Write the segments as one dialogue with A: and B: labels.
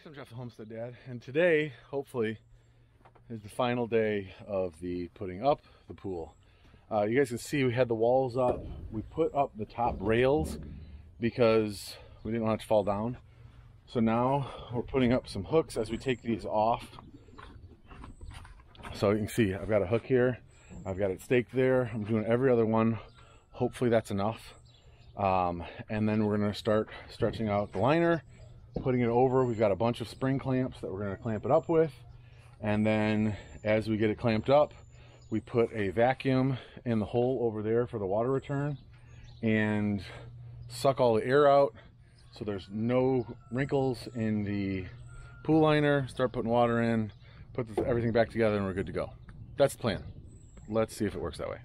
A: guys, I'm Jeff the Homestead Dad, and today, hopefully, is the final day of the putting up the pool. Uh, you guys can see we had the walls up. We put up the top rails because we didn't want it to fall down. So now we're putting up some hooks as we take these off. So you can see I've got a hook here. I've got it staked there. I'm doing every other one. Hopefully that's enough. Um, and then we're gonna start stretching out the liner putting it over. We've got a bunch of spring clamps that we're going to clamp it up with. And then as we get it clamped up, we put a vacuum in the hole over there for the water return and suck all the air out so there's no wrinkles in the pool liner. Start putting water in, put everything back together and we're good to go. That's the plan. Let's see if it works that way.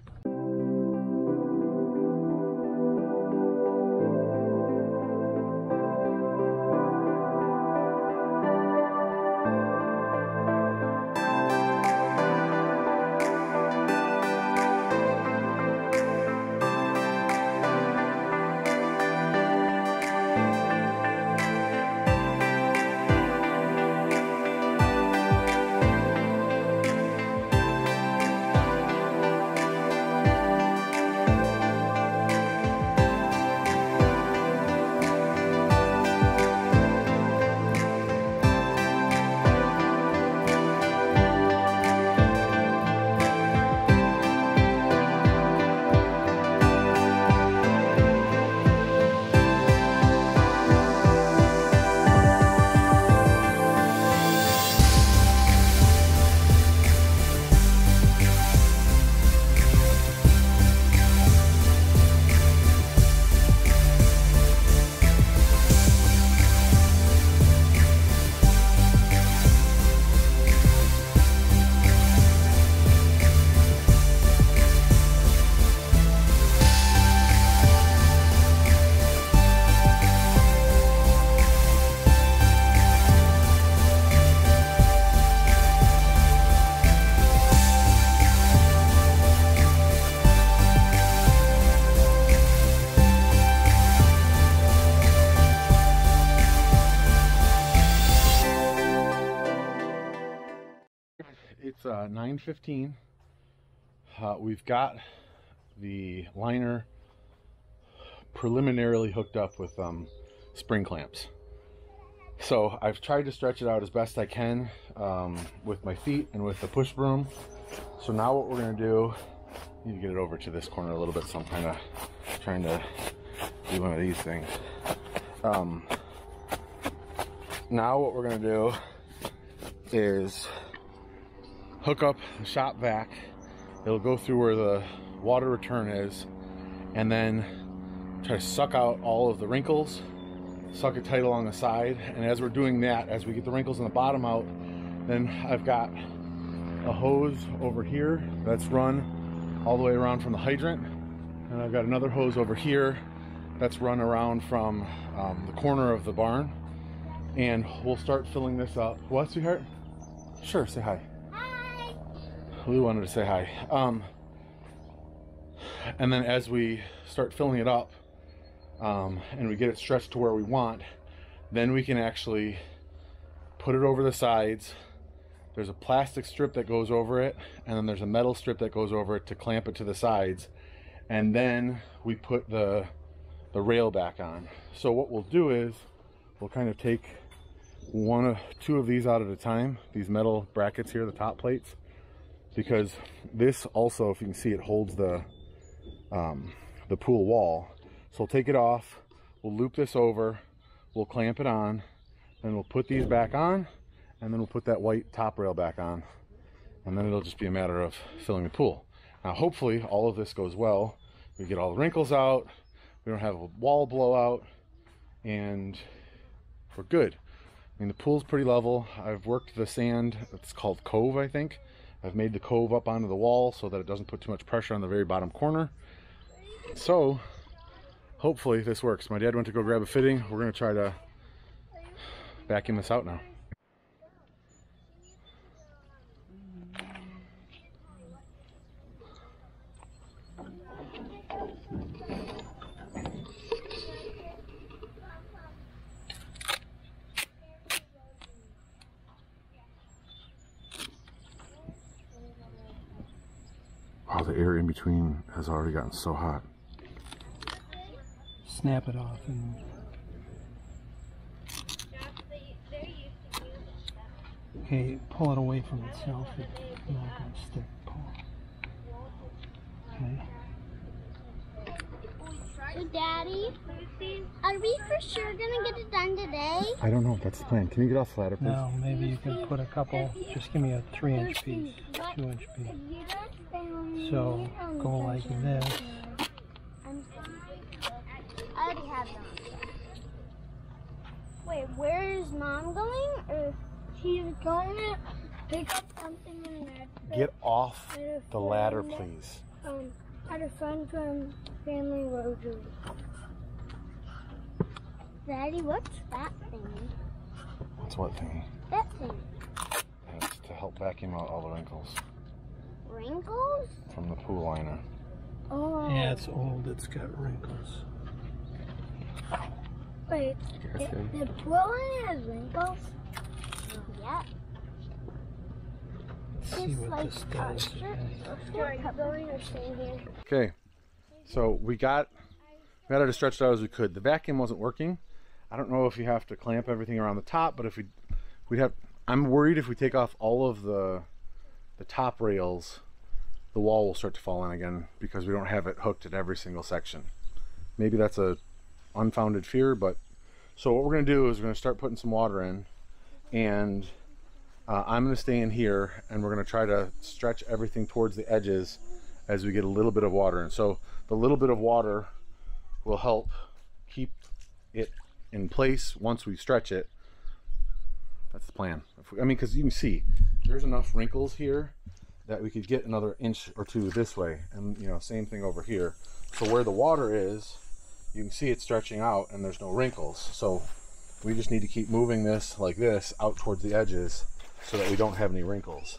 A: Uh, 9.15. Uh, we've got the liner preliminarily hooked up with um, spring clamps. So I've tried to stretch it out as best I can um, with my feet and with the push broom. So now what we're gonna do, I need to get it over to this corner a little bit so I'm kind of trying to do one of these things. Um, now what we're gonna do is hook up the shop vac. It'll go through where the water return is and then try to suck out all of the wrinkles, suck it tight along the side. And as we're doing that, as we get the wrinkles in the bottom out, then I've got a hose over here that's run all the way around from the hydrant. And I've got another hose over here that's run around from um, the corner of the barn. And we'll start filling this up. What, sweetheart? Sure, say hi. We wanted to say hi. Um, and then as we start filling it up um, and we get it stretched to where we want, then we can actually put it over the sides. There's a plastic strip that goes over it, and then there's a metal strip that goes over it to clamp it to the sides. And then we put the, the rail back on. So what we'll do is we'll kind of take one of two of these out at a time, these metal brackets here, the top plates, because this also, if you can see, it holds the um, the pool wall. So we'll take it off, we'll loop this over, we'll clamp it on, then we'll put these back on, and then we'll put that white top rail back on, and then it'll just be a matter of filling the pool. Now, hopefully, all of this goes well. We get all the wrinkles out, we don't have a wall blowout, and we're good. I mean, the pool's pretty level. I've worked the sand, it's called Cove, I think. I've made the cove up onto the wall so that it doesn't put too much pressure on the very bottom corner. So, hopefully this works. My dad went to go grab a fitting. We're gonna try to vacuum this out now. Air in between has already gotten so hot.
B: Snap it off and okay, pull it away from itself. It's not gonna stick. Pull. Okay.
C: Hey, Daddy, are we for sure gonna get it done today?
A: I don't know. If that's the plan. Can you get off the ladder, please?
B: Now maybe you can put a couple. Just give me a three-inch piece, two-inch piece. So go like this.
C: I'm already have them. Wait, where is mom going? Or she's going to pick up something in there.
A: Get off the ladder, please.
C: Um, had a friend from Family Rosary. Daddy, what's that thing?
A: That's what thing?
C: That thing.
A: It's to help vacuum out all the wrinkles
C: Wrinkles?
A: from the pool liner.
C: Oh.
B: Yeah, it's old. It's got wrinkles.
C: Wait, the, the pool liner has wrinkles? Yeah.
B: Let's see
C: It's
B: what
C: like
B: this does.
C: Are you going or staying here?
A: Okay, so we got we got it as stretched out as we could. The vacuum wasn't working. I don't know if you have to clamp everything around the top, but if we we have, I'm worried if we take off all of the the top rails, the wall will start to fall in again because we don't have it hooked at every single section. Maybe that's a unfounded fear, but so what we're gonna do is we're gonna start putting some water in, and uh, I'm gonna stay in here, and we're gonna try to stretch everything towards the edges as we get a little bit of water And So the little bit of water will help keep it in place once we stretch it. That's the plan. We, I mean, because you can see there's enough wrinkles here that we could get another inch or two this way, and you know, same thing over here. So where the water is, you can see it stretching out, and there's no wrinkles. So we just need to keep moving this like this out towards the edges so that we don't have any wrinkles.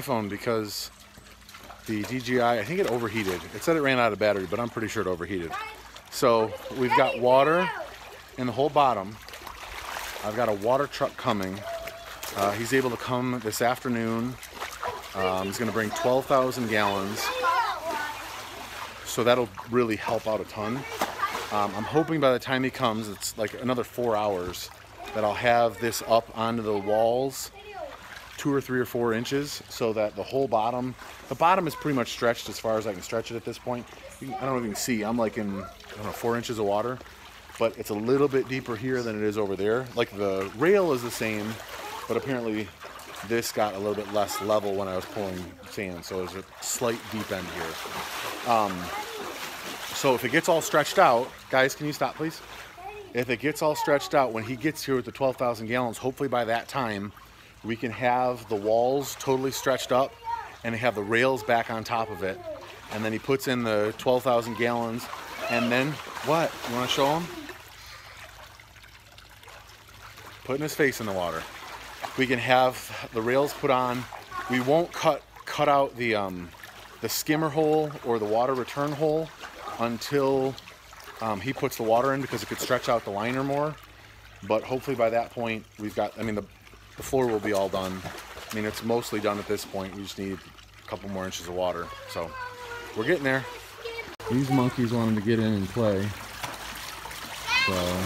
A: iPhone because the DJI, I think it overheated. It said it ran out of battery, but I'm pretty sure it overheated. So we've got water in the whole bottom. I've got a water truck coming. Uh, he's able to come this afternoon. Um, he's going to bring 12,000 gallons. So that'll really help out a ton. Um, I'm hoping by the time he comes, it's like another four hours, that I'll have this up onto the walls two or three or four inches so that the whole bottom, the bottom is pretty much stretched as far as I can stretch it at this point. I don't can see, I'm like in, know, four inches of water, but it's a little bit deeper here than it is over there. Like the rail is the same, but apparently this got a little bit less level when I was pulling sand, so there's a slight deep end here. Um, so if it gets all stretched out, guys, can you stop please? If it gets all stretched out, when he gets here with the 12,000 gallons, hopefully by that time, we can have the walls totally stretched up and have the rails back on top of it. And then he puts in the 12,000 gallons. And then, what? You want to show him? Putting his face in the water. We can have the rails put on. We won't cut cut out the um, the skimmer hole or the water return hole until um, he puts the water in because it could stretch out the liner more. But hopefully by that point we've got. I mean the the floor will be all done. I mean it's mostly done at this point. We just need a couple more inches of water. So we're getting there. These monkeys wanted to get in and play. So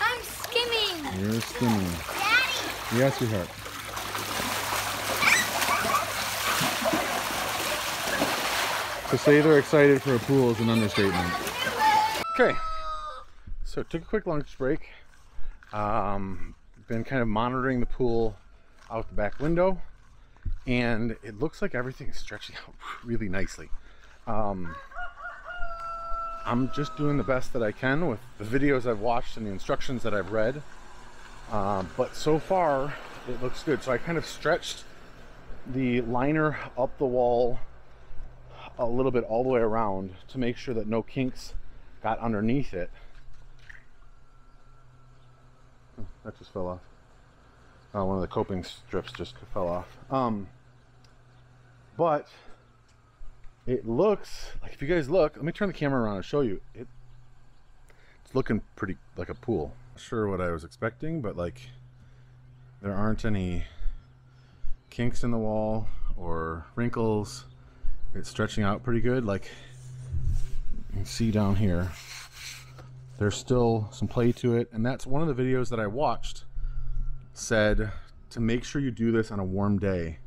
C: I'm skimming.
A: you're skimming.
C: Daddy.
A: Yes, sweetheart. To say they're excited for a pool is an understatement. Okay, so took a quick lunch break. Um, been kind of monitoring the pool out the back window, and it looks like everything is stretching out really nicely. Um, I'm just doing the best that I can with the videos I've watched and the instructions that I've read. Um, but so far, it looks good. So I kind of stretched the liner up the wall a little bit all the way around to make sure that no kinks got underneath it. Oh, that just fell off. Uh, one of the coping strips just fell off. Um, but it looks like if you guys look, let me turn the camera around and show you. It it's looking pretty like a pool. Not sure what I was expecting, but like there aren't any kinks in the wall or wrinkles. It's stretching out pretty good. Like you can see down here, there's still some play to it. And that's one of the videos that I watched said to make sure you do this on a warm day,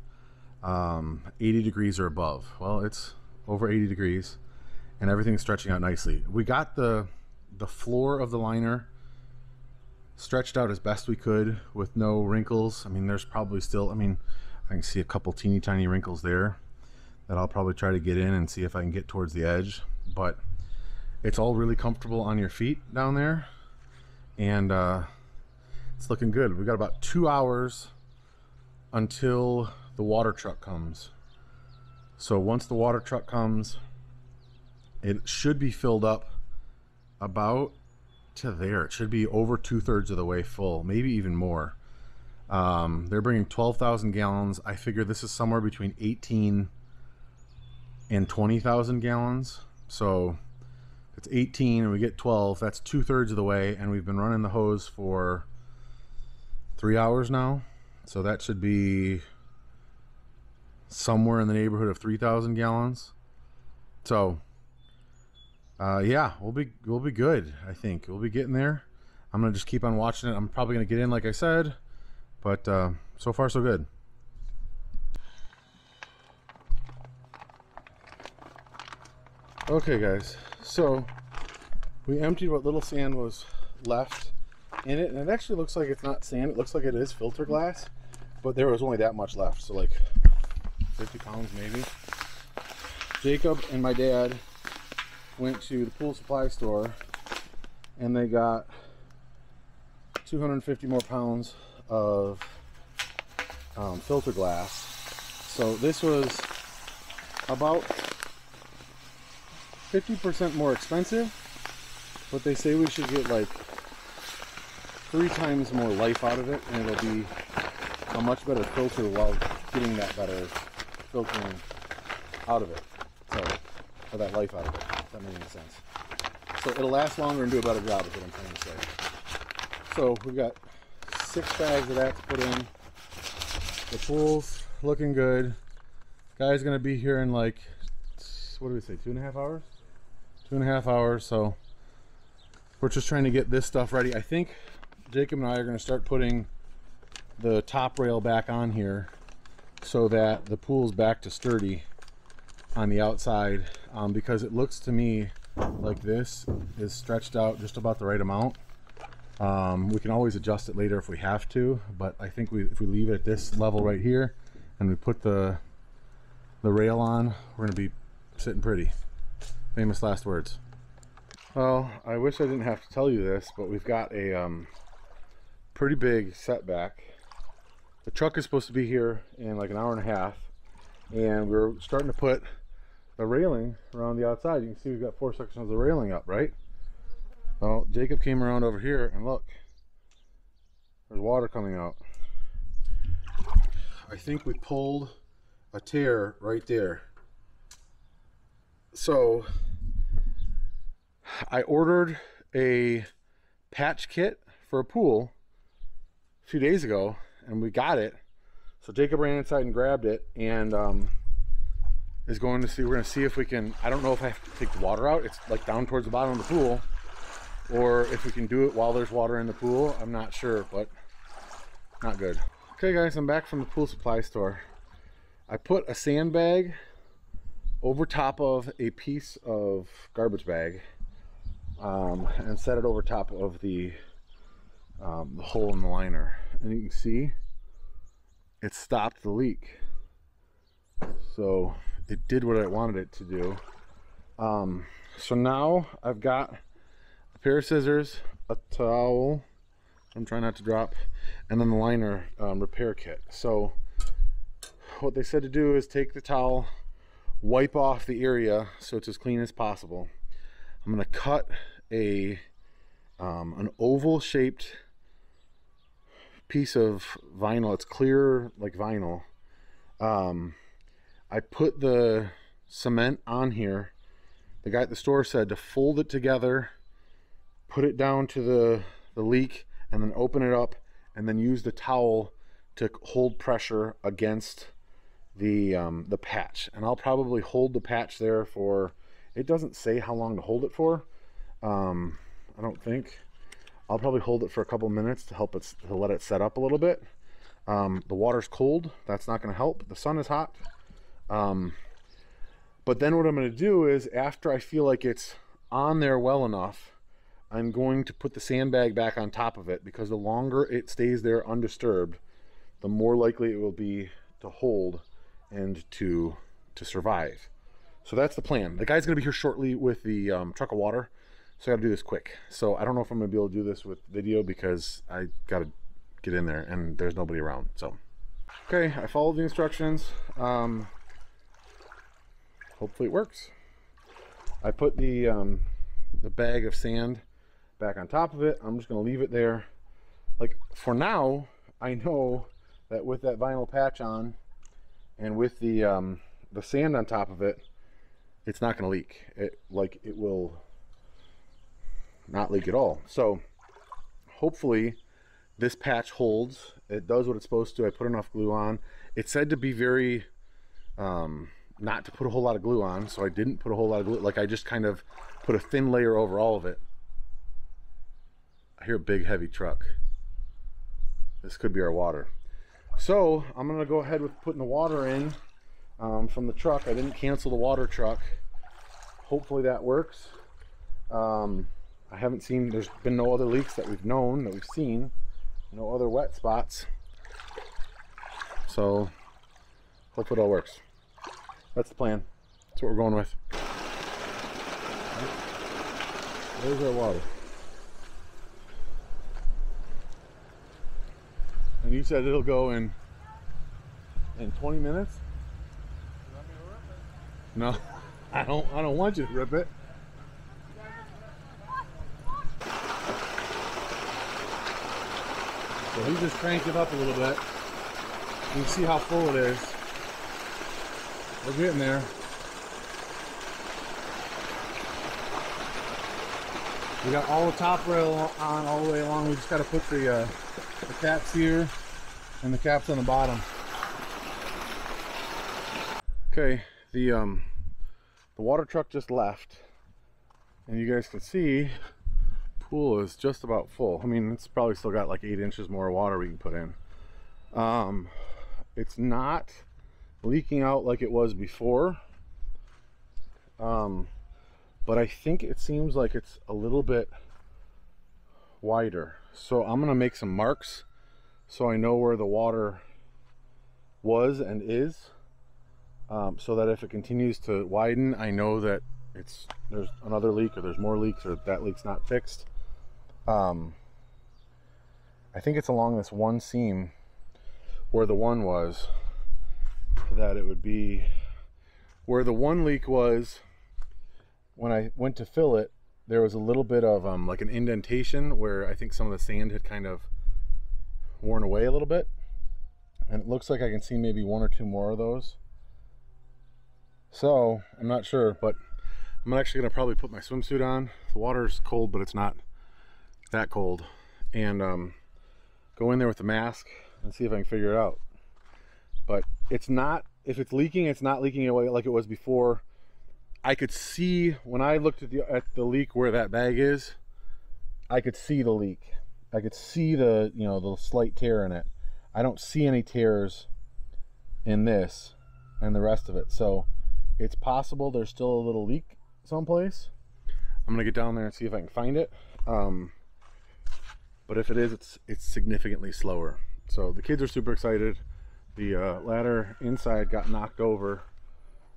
A: um, 80 degrees or above. Well, it's over 80 degrees and everything's stretching out nicely. We got the the floor of the liner stretched out as best we could with no wrinkles. I mean, there's probably still, I mean, I can see a couple teeny tiny wrinkles there that I'll probably try to get in and see if I can get towards the edge. But it's all really comfortable on your feet down there. And uh, it's looking good. We've got about two hours until the water truck comes. So once the water truck comes, it should be filled up about to there. It should be over two thirds of the way full, maybe even more. Um, they're bringing 12,000 gallons. I figure this is somewhere between 18 and 20,000 gallons. So it's 18 and we get 12. That's two thirds of the way. And we've been running the hose for three hours now. So that should be somewhere in the neighborhood of 3,000 gallons. So, uh, yeah, we'll be we'll be good. I think we'll be getting there. I'm gonna just keep on watching it. I'm probably gonna get in, like I said, but uh, so far so good. Okay, guys. So we emptied what little sand was left in it, and it actually looks like it's not sand. It looks like it is filter glass, but there was only that much left, so like 50 pounds maybe. Jacob and my dad went to the pool supply store and they got 250 more pounds of um, filter glass. So this was about 50% more expensive, but they say we should get like three times more life out of it and it'll be a much better filter while getting that better filtering out of it. So, or that life out of it. That makes any sense. So it'll last longer and do a better job is what I'm trying to say. So we've got six bags of that to put in. The pool's looking good. Guy's gonna be here in like, what do we say, two and a half hours? Two and a half hours, so we're just trying to get this stuff ready. I think Jacob and I are gonna start putting the top rail back on here so that the pool's back to sturdy on the outside um, because it looks to me like this is stretched out just about the right amount. Um, we can always adjust it later if we have to, but I think we, if we leave it at this level right here and we put the the rail on, we're gonna be sitting pretty. Famous last words. Well, I wish I didn't have to tell you this, but we've got a um, pretty big setback. The truck is supposed to be here in like an hour and a half, and we're starting to put the railing around the outside. You can see we've got four sections of the railing up, right? Well, Jacob came around over here and look, there's water coming out. I think we pulled a tear right there. So I ordered a patch kit for a pool few days ago and we got it. So Jacob ran inside and grabbed it and um, is going to see, we're going to see if we can, I don't know if I have to take the water out. It's like down towards the bottom of the pool or if we can do it while there's water in the pool. I'm not sure, but not good. Okay guys, I'm back from the pool supply store. I put a sandbag over top of a piece of garbage bag um, and set it over top of the, um, the hole in the liner. And you can see it stopped the leak. So it did what I wanted it to do. Um, so now I've got a pair of scissors, a towel, I'm trying not to drop, and then the liner um, repair kit. So what they said to do is take the towel, wipe off the area so it's as clean as possible. I'm gonna cut a um, an oval shaped piece of vinyl. It's clear like vinyl. Um, I put the cement on here. The guy at the store said to fold it together, put it down to the, the leak, and then open it up, and then use the towel to hold pressure against the um, the patch. And I'll probably hold the patch there for, it doesn't say how long to hold it for. Um, I don't think. I'll probably hold it for a couple minutes to help it, to let it set up a little bit. Um, the water's cold, that's not gonna help. The sun is hot. Um, but then what I'm gonna do is after I feel like it's on there well enough, I'm going to put the sandbag back on top of it because the longer it stays there undisturbed, the more likely it will be to hold and to to survive. So that's the plan. The guy's gonna be here shortly with the um, truck of water. So I gotta do this quick. So I don't know if I'm gonna be able to do this with video because I gotta get in there and there's nobody around. So, okay, I followed the instructions. Um, hopefully it works. I put the, um, the bag of sand back on top of it. I'm just gonna leave it there. Like for now, I know that with that vinyl patch on and with the, um, the sand on top of it, it's not gonna leak. It like it will not leak at all. So hopefully this patch holds. It does what it's supposed to. I put enough glue on. It's said to be very, um, not to put a whole lot of glue on. So I didn't put a whole lot of glue. Like I just kind of put a thin layer over all of it. I hear a big heavy truck. This could be our water. So I'm gonna go ahead with putting the water in um, from the truck. I didn't cancel the water truck. Hopefully that works. Um, I haven't seen, there's been no other leaks that we've known, that we've seen. No other wet spots. So, hope it all works. That's the plan. That's what we're going with. There's our water. And you said it'll go in in 20 minutes? No, I don't. I don't want you to rip it. So he just cranked it up a little bit. You can see how full it is. We're getting there. We got all the top rail on all the way along. We just got to put the, uh, the caps here and the caps on the bottom. Okay, the um, the water truck just left, and you guys can see pool is just about full. I mean, it's probably still got like eight inches more water we can put in. Um, it's not leaking out like it was before. Um, but I think it seems like it's a little bit wider. So I'm gonna make some marks so I know where the water was and is. Um, so that if it continues to widen, I know that it's there's another leak or there's more leaks or that leak's not fixed. Um, I think it's along this one seam where the one was that it would be where the one leak was. When I went to fill it there was a little bit of um, like an indentation where I think some of the sand had kind of worn away a little bit. And it looks like I can see maybe one or two more of those. So I'm not sure but I'm actually gonna probably put my swimsuit on. The water's cold but it's not that cold and um, go in there with the mask and see if I can figure it out. But it's not if it's leaking it's not leaking away like it was before. I could see when I looked at the at the leak where that bag is I could see the leak. I could see the you know the slight tear in it. I don't see any tears in this and the rest of it. So it's possible there's still a little leak someplace. I'm gonna get down there and see if I can find it. Um, but if it is it's it's significantly slower. So the kids are super excited. The uh, ladder inside got knocked over.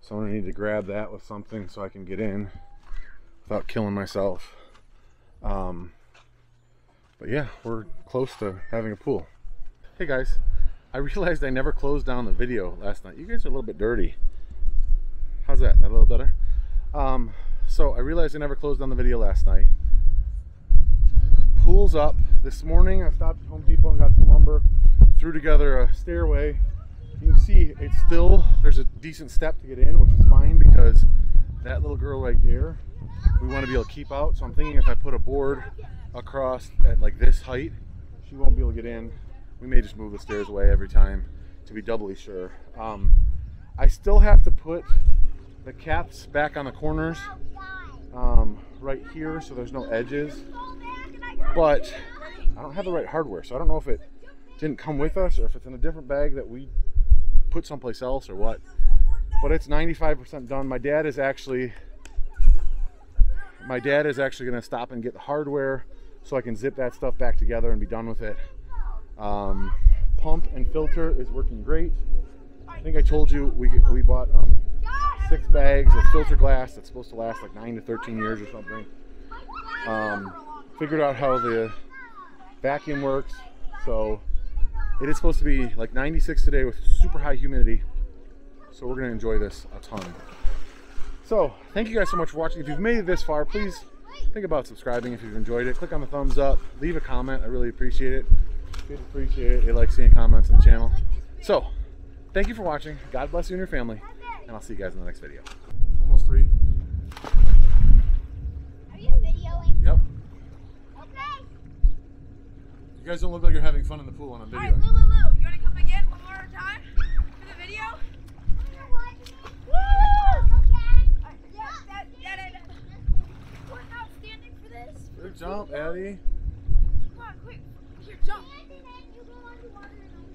A: So I'm gonna need to grab that with something so I can get in without killing myself. Um, but yeah we're close to having a pool. Hey guys. I realized I never closed down the video last night. You guys are a little bit dirty. How's that? That a little better? Um, so I realized I never closed down the video last night. Pool's up this morning I stopped at Home Depot and got some lumber threw together a stairway. You can see it's still there's a decent step to get in which is fine because that little girl right there we want to be able to keep out. So I'm thinking if I put a board across at like this height she won't be able to get in. We may just move the stairs away every time to be doubly sure. Um, I still have to put the caps back on the corners um, right here so there's no edges. But I don't have the right hardware so I don't know if it didn't come with us or if it's in a different bag that we put someplace else or what. But it's 95% done. My dad is actually my dad is actually going to stop and get the hardware so I can zip that stuff back together and be done with it. Um, pump and filter is working great. I think I told you we, we bought um, six bags of filter glass that's supposed to last like 9 to 13 years or something. Um, figured out how the vacuum works so it is supposed to be like 96 today with super high humidity. So we're gonna enjoy this a ton. So thank you guys so much for watching. If you've made it this far, please think about subscribing if you've enjoyed it. Click on the thumbs up, leave a comment. I really appreciate it. Kids appreciate it. Like seeing comments on the channel. So thank you for watching. God bless you and your family. And I'll see you guys in the next video. Almost three.
C: Are you videoing?
A: Yep.
C: Okay.
A: You guys don't look like you're having fun in the pool on a video.
D: Alright, Lou, Lou, Lou, you wanna come again one more time for the video? Alright.
A: Good jump, Addie.
D: Come on, quick. Here, jump.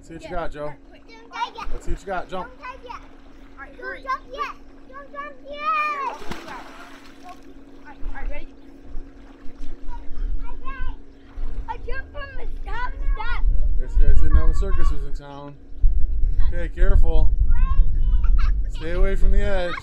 A: See what you got, Joe.
D: Alright, quick.
C: Don't take it.
A: Let's see what you got. Jump.
C: Don't take Don't jump yet. Don't jump yet.
D: go keep out. Go keep- Alright, alright, ready?
C: Okay. I jumped from the top step.
A: This guys didn't know the circus was in town. Okay, careful. Stay away from the edge.